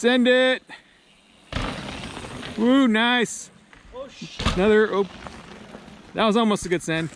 Send it. Woo, nice. Oh. Another, oh, that was almost a good send.